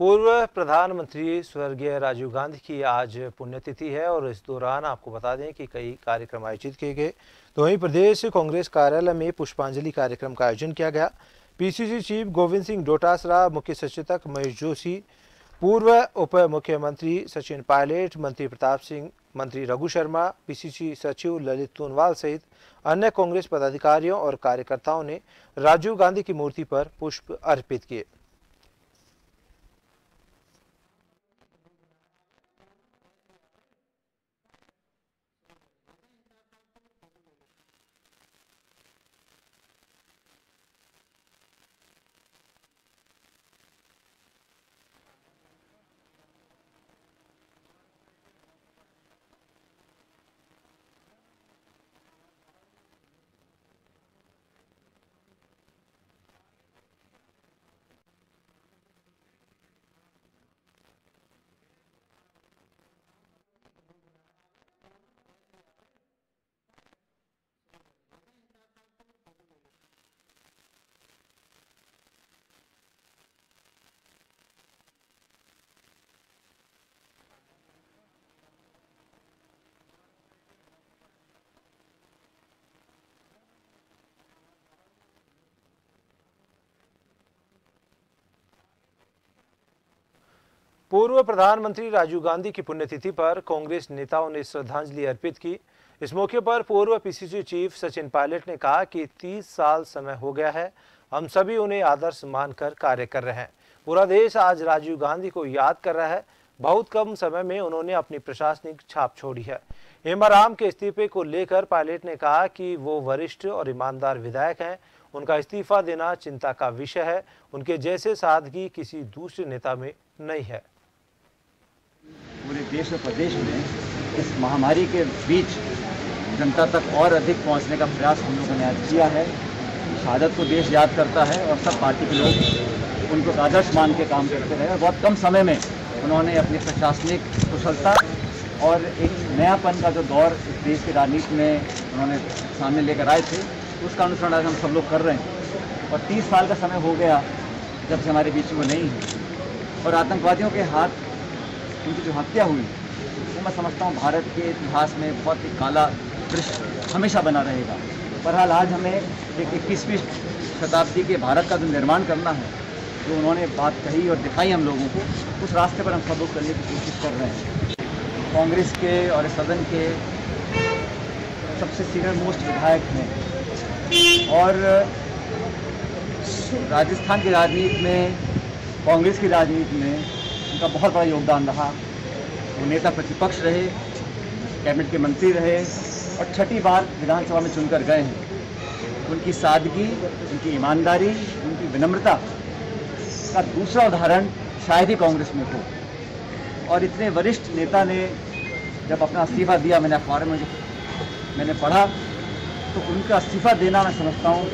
पूर्व प्रधानमंत्री स्वर्गीय राजीव गांधी की आज पुण्यतिथि है और इस दौरान आपको बता दें कि कई कार्यक्रम आयोजित किए गए। तो वहीं प्रदेश कांग्रेस कार्यालय में पुष्पांजलि कार्यक्रम का आयोजन किया गया। पीसीसी चीफ गोविंद सिंह डोटासरा, मुख्य सचेतक महेश जोशी, पूर्व उप मुख्यमंत्री सचिन पायलट, मंत्री प्रताप सिंह, मंत्री रघु शर्मा, पीसीसी सचिव ललित सोनवाल सहित अन्य कांग्रेस पदाधिकारियों और कार्यकर्ताओं ने राजीव गांधी की मूर्ति पर पुष्प अर्पित किए। पूर्व प्रधानमंत्री राजीव गांधी की पुण्यतिथि पर कांग्रेस नेताओं ने श्रद्धांजलि अर्पित की। इस मौके पर पूर्व पीसीसी चीफ सचिन पायलट ने कहा कि 30 साल समय हो गया है, हम सभी उन्हें आदर्श मानकर कार्य कर रहे हैं। पूरा देश आज राजीव गांधी को याद कर रहा है। बहुत कम समय में उन्होंने अपनी प्रशासनिक छाप छोड़ी है। हेमाराम के इस्तीफे को लेकर पायलट ने कहा कि वो वरिष्ठ और ईमानदार विधायक हैं। उनका इस्तीफा देना चिंता का विषय है। उनके जैसे सादगी किसी दूसरे नेता में नहीं है। देश और प्रदेश में इस महामारी के बीच जनता तक और अधिक पहुँचने का प्रयास हम लोगों ने आज किया है। शहादत को देश याद करता है और सब पार्टी के लोग उनको आदर्श मान के काम करते रहे और बहुत कम समय में उन्होंने अपनी प्रशासनिक कुशलता और एक नयापन का जो दौर इस देश की राजनीति में उन्होंने सामने लेकर आए थे, उसका अनुसरण आज हम सब लोग कर रहे हैं। और 30 साल का समय हो गया जब से हमारे बीच में नहीं है। और आतंकवादियों के हाथ उनकी जो हत्या हुई वो मैं समझता हूँ भारत के इतिहास में बहुत ही काला दृश्य हमेशा बना रहेगा। बहरहाल आज हमें एक इक्कीसवीं शताब्दी के भारत का जो निर्माण करना है, जो उन्होंने बात कही और दिखाई हम लोगों को, उस रास्ते पर हम सब लोग करने की कोशिश कर रहे हैं। कांग्रेस के और सदन के सबसे सीनियर मोस्ट विधायक हैं। और राजस्थान की राजनीति में, कांग्रेस की राजनीति में उनका बहुत बड़ा योगदान रहा। वो नेता प्रतिपक्ष रहे, कैबिनेट के मंत्री रहे और छठी बार विधानसभा में चुनकर गए हैं। उनकी सादगी, उनकी ईमानदारी, उनकी विनम्रता का दूसरा उदाहरण शायद ही कांग्रेस में हो। और इतने वरिष्ठ नेता ने जब अपना इस्तीफा दिया, मैंने अखबार में मैंने पढ़ा तो उनका इस्तीफा देना मैं समझता हूँ